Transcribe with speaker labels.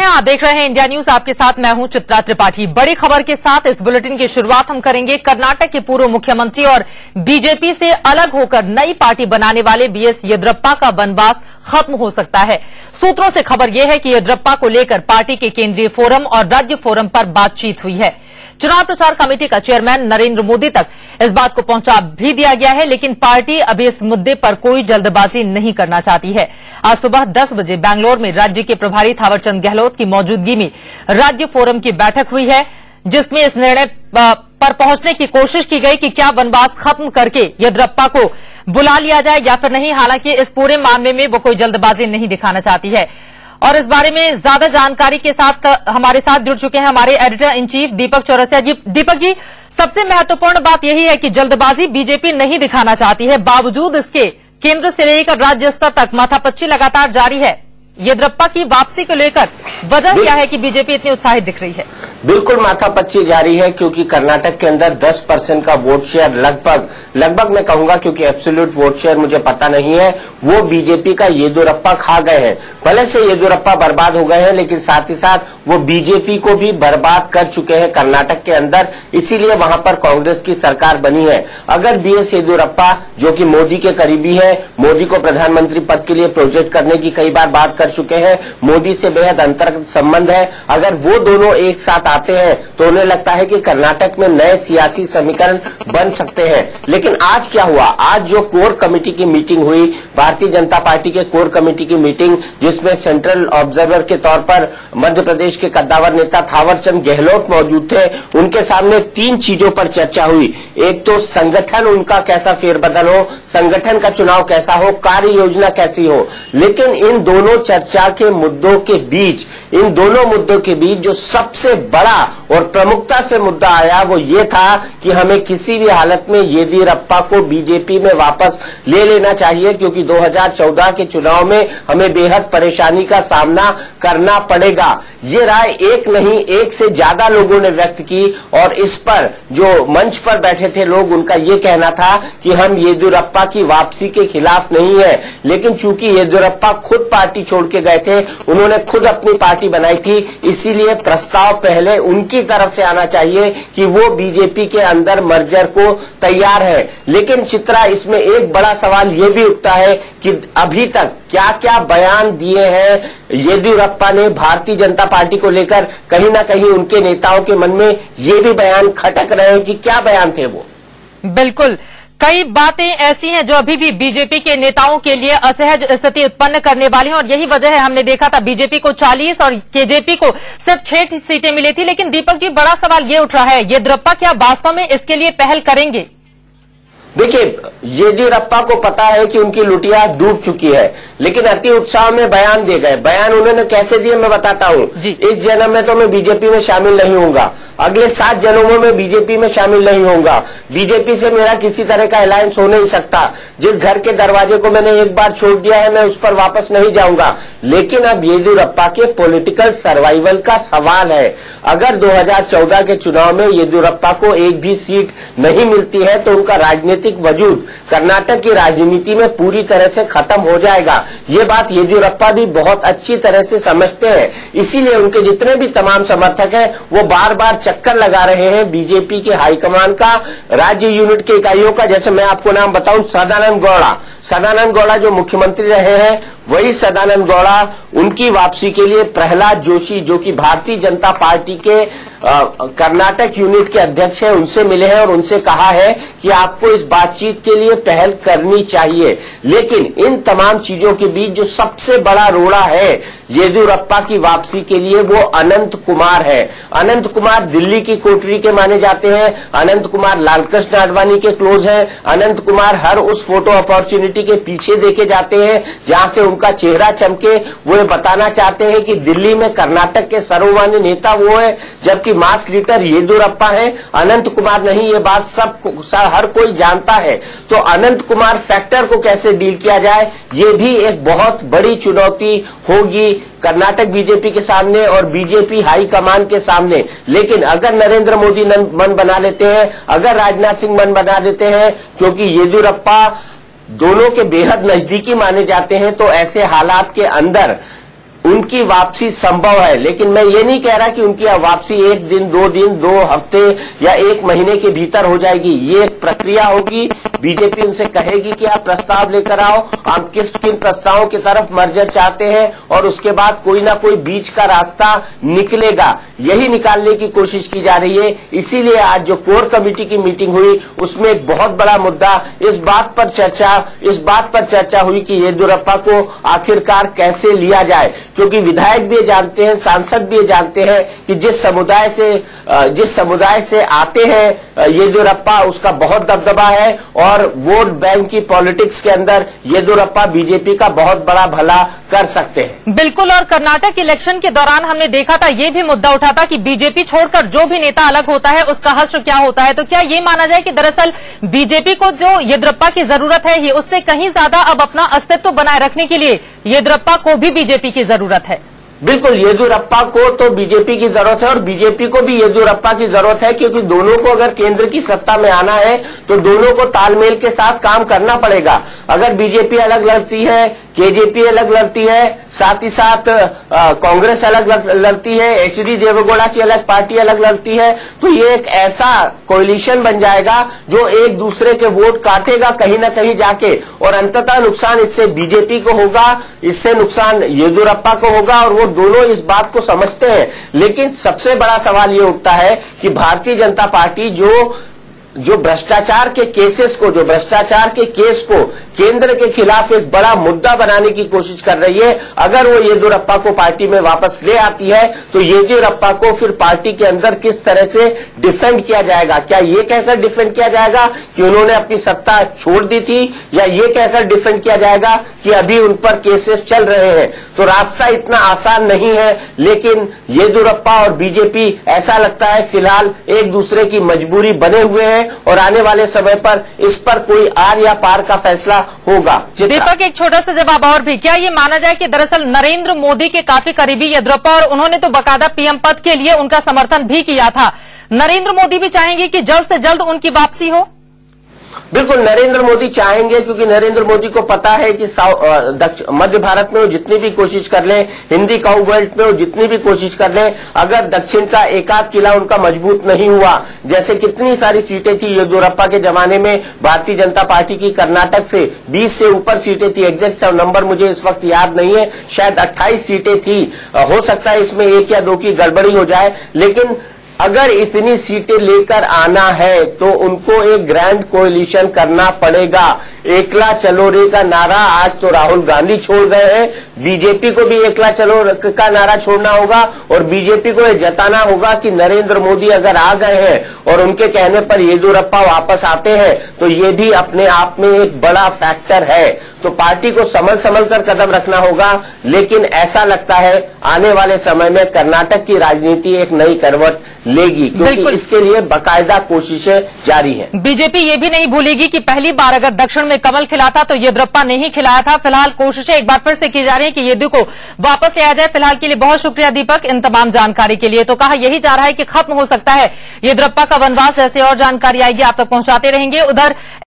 Speaker 1: हैं, आप देख रहे हैं इंडिया न्यूज़। आपके साथ मैं हूँ चित्रा त्रिपाठी। बड़ी खबर के साथ इस बुलेटिन की शुरुआत हम करेंगे। कर्नाटक के पूर्व मुख्यमंत्री और बीजेपी से अलग होकर नई पार्टी बनाने वाले बीएस येद्रप्पा का वनवास खत्म हो सकता है। सूत्रों से खबर यह है कि येदुरप्पा को लेकर पार्टी के केंद्रीय फोरम और राज्य फोरम पर बातचीत हुई है। चुनाव प्रचार कमेटी का चेयरमैन नरेंद्र मोदी तक इस बात को पहुँचा भी दिया गया है, लेकिन पार्टी अभी इस मुद्दे पर कोई जल्दबाजी नहीं करना चाहती है। आज सुबह 10 बजे बैंगलोर में राज्य के प्रभारी थावरचंद गहलोत की मौजूदगी में राज्य फोरम की बैठक हुई है, जिसमें इस निर्णय पर पहुँचने की कोशिश की गई कि क्या वनवास खत्म करके येदुरप्पा को बुला लिया जाए या फिर नहीं, हालाँकि इस पूरे मामले में वो कोई जल्दबाजी नहीं दिखाना चाहती है। और इस बारे में ज़्यादा जानकारी के साथ हमारे साथ जुड़ चुके हैं हमारे editor in chief Deepak Chaurasia ji. Deepak ji, सबसे महत्वपूर्ण बात यही है कि जल्दबाजी बीजेपी नहीं दिखाना चाहती है। बावजूद इसके केंद्र से लेकर राज्य स्तर तक माथापच्ची लगातार जारी है। येद्रप्पा की वापसी को लेकर वजह क्या है कि बीजेपी इतनी उत्साहित दिख रही है?
Speaker 2: बिल्कुल माथा माथापच्ची जारी है, क्योंकि कर्नाटक के अंदर 10 परसेंट का वोट शेयर लगभग लगभग मैं कहूँगा क्योंकि एब्सोल्यूट वोट शेयर मुझे पता नहीं है, वो बीजेपी का येदुरप्पा खा गए हैं। भले से येदुरप्पा बर्बाद हो गए हैं, लेकिन साथ ही साथ वो बीजेपी को भी बर्बाद कर चुके हैं कर्नाटक के अंदर, इसीलिए वहाँ पर कांग्रेस की सरकार बनी है। अगर बी एस येदुरप्पा, जो की मोदी के करीबी है, मोदी को प्रधानमंत्री पद के लिए प्रोजेक्ट करने की कई बार बात कर चुके हैं। मोदी से बेहद अंतर्गत संबंध है। अगर वो दोनों एक साथ आते हैं तो उन्हें लगता है कि कर्नाटक में नए सियासी समीकरण बन सकते हैं। लेकिन आज क्या हुआ? आज जो कोर कमेटी की मीटिंग हुई, भारतीय जनता पार्टी के कोर कमेटी की मीटिंग, जिसमें सेंट्रल ऑब्जर्वर के तौर पर मध्य प्रदेश के कद्दावर नेता थावरचंद गहलोत मौजूद थे। उनके सामने तीन चीज़ों पर चर्चा हुई। एक तो संगठन, उनका कैसा फेरबदल हो? संगठन का चुनाव कैसा हो? कार्य योजना कैसी हो? लेकिन इन दोनों चर्चा के मुद्दों के बीच, इन दोनों मुद्दों के बीच जो सबसे बड़ा और प्रमुखता से मुद्दा आया वो ये था कि हमें किसी भी हालत में येदियुरप्पा को बीजेपी में वापस ले लेना चाहिए, क्योंकि 2014 के चुनाव में हमें बेहद परेशानी का सामना करना पड़ेगा। ये राय एक नहीं, एक से ज़्यादा लोगों ने व्यक्त की और इस पर जो मंच पर बैठे थे लोग, उनका ये कहना था कि हम येदुरप्पा की वापसी के खिलाफ नहीं है। लेकिन चूँकि येदुरप्पा खुद पार्टी छोड़ के गए थे। उन्होंने खुद अपनी पार्टी बनाई थी। इसीलिए प्रस्ताव पहले उनकी तरफ़ से आना चाहिए कि वो बीजेपी के अंदर मर्जर को तैयार है। लेकिन चित्रा, इसमें एक बड़ा सवाल ये भी उठता है कि अभी तक क्या क्या बयान दिए हैं? येदियुरप्पा ने भारतीय जनता पार्टी को लेकर कहीं ना कहीं उनके नेताओं के मन में ये भी बयान खटक रहे हैं कि क्या बयान थे वो?
Speaker 1: बिल्कुल। कई बातें ऐसी हैं जो अभी भी बीजेपी के नेताओं के लिए असहज स्थिति उत्पन्न करने वाली हैं और यही वजह है हमने देखा था बीजेपी को 40 और केजेपी को सिर्फ़ छह सीटें मिली थी। लेकिन दीपक जी, बड़ा सवाल ये उठ रहा है, येद्रप्पा क्या वास्तव में इसके लिए पहल करेंगे?
Speaker 2: देखिए येदियुरप्पा को पता है कि उनकी लुटिया डूब चुकी है लेकिन अति उत्साह में बयान दे गए। बयान उन्होंने कैसे दिए मैं बताता हूँ। इस जन्म में तो मैं बीजेपी में शामिल नहीं होऊँगा। अगले सात जन्मों में बीजेपी में शामिल नहीं होऊँगा। बीजेपी से मेरा किसी तरह का अलायंस हो नहीं सकता। जिस घर के दरवाजे को मैंने एक बार छोड़ दिया है मैं उस पर वापस नहीं जाऊँगा। लेकिन अब येदियुरप्पा के पॉलिटिकल सर्वाइवल का सवाल है। अगर 2014 के चुनाव में येदियुरप्पा को एक भी सीट नहीं मिलती है तो उनका राजनीतिक वजूद कर्नाटक की राजनीति में पूरी तरह से खत्म हो जाएगा। ये बात येदियुरप्पा भी बहुत अच्छी तरह से समझते हैं। इसीलिए उनके जितने भी तमाम समर्थक हैं, वो बार बार चक्कर लगा रहे हैं बीजेपी के हाईकमान का, राज्य यूनिट के इकाइयों का। जैसे मैं आपको नाम बताऊँ, सदानंद गौड़ा। सदानंद गौड़ा जो मुख्यमंत्री रहे हैं, वही सदानंद गौड़ा उनकी वापसी के लिए प्रहलाद जोशी, जो कि भारतीय जनता पार्टी के कर्नाटक यूनिट के अध्यक्ष हैं, उनसे मिले हैं और उनसे कहा है कि आपको इस बातचीत के लिए पहल करनी चाहिए। लेकिन इन तमाम चीज़ों के बीच जो सबसे बड़ा रोड़ा है येदुरप्पा की वापसी के लिए वो अनंत कुमार है। अनंत कुमार दिल्ली की कोटरी के माने जाते हैं, अनंत कुमार लालकृष्ण आडवाणी के क्लोज हैं, अनंत कुमार हर उस फ़ोटो अपॉर्चुनिटी के पीछे देखे जाते हैं, जहाँ से उनका चेहरा चमके, वो ये बताना चाहते हैं कि दिल्ली में कर्नाटक के सर्वमान्य नेता वो है, जबकि मास लीडर येदुरप्पा है। अनंत कुमार नहीं, ये बात सब हर कोई जानता है। तो अनंत कुमार फैक्टर को कैसे डील किया जाए, ये भी एक बहुत बड़ी चुनौती होगी कर्नाटक बीजेपी के सामने और बीजेपी हाई कमान के सामने। लेकिन अगर नरेंद्र मोदी मन बना लेते हैं, अगर राजनाथ सिंह मन बना लेते हैं, क्योंकि येदुरप्पा दोनों के बेहद नजदीकी माने जाते हैं तो ऐसे हालात के अंदर उनकी वापसी संभव है, लेकिन मैं ये नहीं कह रहा कि उनकी वापसी एक दिन, दो दिन, दो हफ़्ते या एक महीने के भीतर हो जाएगी। ये एक प्रक्रिया होगी। बीजेपी उनसे कहेगी कि आप प्रस्ताव लेकर आओ। आप किस, किन प्रस्तावों की तरफ़ मर्जर चाहते हैं और उसके बाद कोई ना कोई बीच का रास्ता निकलेगा। यही निकालने की कोशिश की जा रही है। इसीलिए आज जो कोर कमेटी की मीटिंग हुई, उसमें एक बहुत बड़ा मुद्दा इस बात पर चर्चा, इस बात पर चर्चा हुई कि येदुरप्पा को आखिरकार कैसे लिया जाए। क्योंकि विधायक भी जानते हैं, सांसद भी जानते हैं कि जिस समुदाय से जिस समुदाय से आते हैं येदुरप्पा उसका बहुत दबदबा है और वोट बैंक की पॉलिटिक्स के अंदर येदुरप्पा बीजेपी का बहुत बड़ा भला कर सकते हैं।
Speaker 1: बिल्कुल और कर्नाटक इलेक्शन के दौरान हमने देखा था ये भी मुद्दा उठा था कि बीजेपी छोड़कर जो भी नेता अलग होता है उसका हश्र क्या होता है? तो क्या ये माना जाए कि दरअसल बीजेपी को जो येदुरप्पा की ज़रूरत है ये उससे कहीं ज़्यादा अब अपना अस्तित्व बनाए रखने के लिए येद्रप्पा को भी बीजेपी की ज़रूरत है?
Speaker 2: बिल्कुल येदुरप्पा को तो बीजेपी की ज़रूरत है और बीजेपी को भी येदुरप्पा की ज़रूरत है क्योंकि दोनों को अगर केंद्र की सत्ता में आना है तो दोनों को तालमेल के साथ काम करना पड़ेगा। अगर बीजेपी अलग लड़ती है केजेपी अलग लड़ती है, साथ ही साथ कांग्रेस अलग लड़ती है एचडी देवगौड़ा की अलग पार्टी अलग लड़ती है। तो ये एक ऐसा कोलिशन बन जाएगा जो एक दूसरे के वोट काटेगा कहीं ना कहीं जाके। और अंततः नुकसान इससे बीजेपी को होगा, इससे नुकसान येदुरप्पा को होगा, और वो दोनों इस बात को समझते हैं। लेकिन सबसे बड़ा सवाल ये उठता है कि भारतीय जनता पार्टी जो जो भ्रष्टाचार के केसेस को, जो भ्रष्टाचार के केस को केंद्र के खिलाफ एक बड़ा मुद्दा बनाने की कोशिश कर रही है, अगर वो येदुरप्पा को पार्टी में वापस ले आती है तो येदुरप्पा को फिर पार्टी के अंदर किस तरह से डिफेंड किया जाएगा? क्या ये कहकर डिफेंड किया जाएगा कि उन्होंने अपनी सत्ता छोड़ दी थी, या ये कहकर डिफेंड किया जाएगा कि अभी उन पर केसेस चल रहे हैं? तो रास्ता इतना आसान नहीं है, लेकिन येदुरप्पा और बीजेपी ऐसा लगता है, फ़िलहाल एक दूसरे की मजबूरी बने हुए हैं। और आने वाले समय पर इस पर कोई आर या पार का फैसला होगा।
Speaker 1: दीपक, एक छोटा सा जवाब और भी। क्या ये माना जाए कि दरअसल नरेंद्र मोदी के काफ़ी करीबी येद्रप्पा और उन्होंने तो बकायदा पीएम पद के लिए उनका समर्थन भी किया था। नरेंद्र मोदी भी चाहेंगे कि जल्द से जल्द उनकी वापसी हो?
Speaker 2: बिल्कुल नरेंद्र मोदी चाहेंगे, क्योंकि नरेंद्र मोदी को पता है कि मध्य भारत में वो जितनी भी कोशिश कर लें, हिंदी काउ बेल्ट में वो जितनी भी कोशिश कर लें, अगर दक्षिण का एकाध किला उनका मज़बूत नहीं हुआ, जैसे कितनी सारी सीटें थी येदुरप्पा के जमाने में भारतीय जनता पार्टी की कर्नाटक से 20 से ऊपर सीटें थी, एग्जैक्ट नंबर मुझे इस वक्त याद नहीं है, शायद 28 सीटें थी। हो सकता है इसमें एक या दो की गड़बड़ी हो जाए, लेकिन अगर इतनी सीटें लेकर आना है तो उनको एक ग्रैंड कोलिशन करना पड़ेगा। एकला चलो रे का नारा आज तो राहुल गांधी छोड़ गए हैं। बीजेपी को भी एकला चलो का नारा छोड़ना होगा और बीजेपी को यह जताना होगा कि नरेंद्र मोदी अगर आ गए हैं और उनके कहने पर येदुरप्पा वापस आते हैं तो ये भी अपने आप में एक बड़ा फैक्टर है। तो पार्टी को संभल संभल कर कदम रखना होगा लेकिन ऐसा लगता है आने वाले समय में कर्नाटक की राजनीति एक नई करवट लेगी क्योंकि इसके लिए बाकायदा कोशिशें जारी है।
Speaker 1: बीजेपी ये भी नहीं भूलेगी की पहली बार अगर दक्षिण में कमल खिला था तो येद्रप्पा ने ही खिलाया था। फ़िलहाल कोशिशें एक बार फिर से की जा रही है कि येदु को वापस लिया जाए। फ़िलहाल के लिए बहुत शुक्रिया, दीपक, इन तमाम जानकारी के लिए। तो कहा यही जा रहा है कि खत्म हो सकता है। येद्रप्पा का वनवास, ऐसी और जानकारी आएगी, आप तक पहुंचाते रहेंगे। उधर